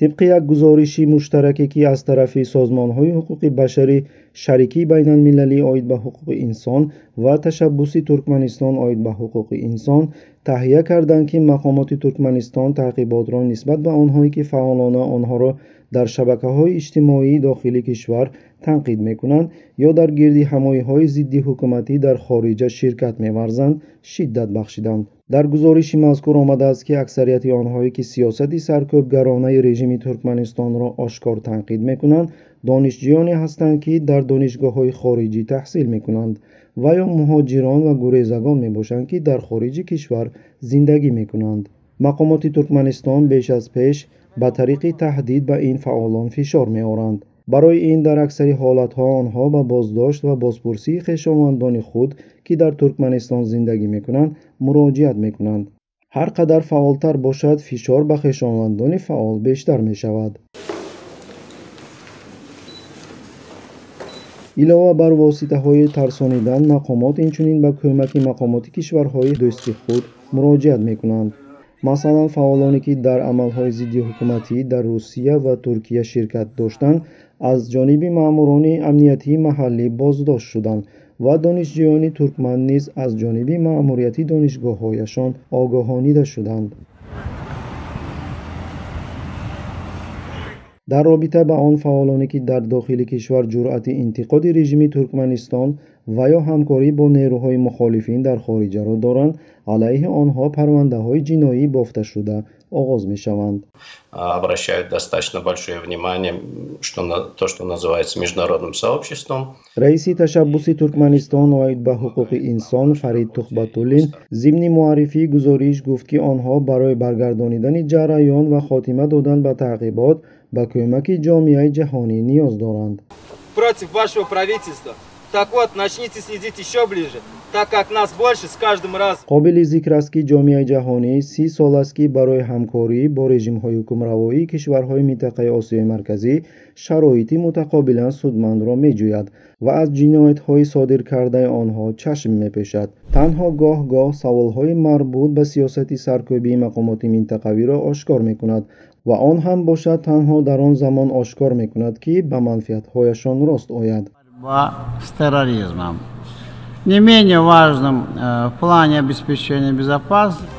тибқи як гузориши муштараке ки аз тарафи созмонҳои ҳуқуқи башарӣ шарикии байналмилалӣ оид ба ҳуқуқи инсон ва ташаббуси туркманистон оид ба ҳуқуқи инсон таҳия карданд ки мақомоти туркманистон таъқиботро нисбат ба онҳое ки фаъолона онҳоро дар шабакаҳои иҷтимоии дохили кишвар танқид мекунанд ё дар гирди ҳамояҳои зидди ҳукуматӣ дар хориҷа ширкат меварзанд шиддат бахшиданд дар гузориши мазкур омадааст ки аксарияти онҳое ки сиёсати саркӯбгаронаи режими туркманистонро ошкор танқид мекунанд донишҷӯёне ҳастанд ки дар донишгоҳҳои хориҷӣ таҳсил мекунанд. Ва ё муҳоҷирон ва гурезагон мебошанд ки дар хориҷи кишвар зиндагӣ мекунанд. Мақомоти туркманистон беш аз пеш ба тариқи таҳдид ба ин фаъолон фишор меоранд барои ин дар аксари ҳолатҳо онҳо ба боздошт ва бозпурсии хешовандони худ ки дар туркманистон зиндагӣ мекунанд муроҷиат мекунанд. Ҳар қадар фаъолтар бошад фишор ба хешовандони фаъол бештар мешавад. Илова бар воситаҳои тарсонидан мақомот инчунин ба кӯмаки мақомоти кишварҳои дӯсти худ муроҷиат мекунанд масалан фаъолоне ки дар амалҳои зидди ҳукуматӣ дар русия ва туркия ширкат доштанд аз ҷониби маъмурони амниятии маҳаллӣ боздошт шуданд ва донишҷӯёни туркман низ аз ҷониби маъмурияти донишгоҳҳояшон огоҳонида шуданд. Дар робита ба он фаъолоне ки дар дохили кишвар ҷуръати интиқоди режими туркманистон ва ё ҳамкорӣ бо нерӯҳои мухолифин дар хориҷаро доранд алайҳи онҳо парвандаҳои ҷиноӣ бофташуда оғоз мешаванд. Обращают достаточно большое внимание что на то что называется международным сообществом. Раиси ташаббуси туркманистон оид ба ҳуқуқи инсон фарид тухбатуллин зимни муаррифӣ гузориш гуфт ки онҳо барои баргардонидани ҷараён ва хотима додан ба таъқибот ба кӯмаки ҷомеаи ҷаҳонӣ ниёз доранд. Против вашего правительства так вот начните следить еще ближе так как нас больше с каждым раз. Қобили зикр аст ки ҷомеаи ҷаҳонӣ си сол аст ки барои ҳамкорӣ бо режимҳои ҳукмравоии кишварҳои минтақаи осиёи марказӣ шароити мутақобилан судмандро меҷӯяд ва аз ҷиноятҳои содиркардаи онҳо чашм мепӯшад танҳо гоҳ-гоҳ саволҳои марбут ба сиёсати саркӯбии мақомоти минтақавиро ошкор мекунад ва он ҳам бошад танҳо дар он замон ошкор мекунад ки ба манфиатҳояшон рост ояд с терроризмом. Не менее важным э, в плане обеспечения безопасности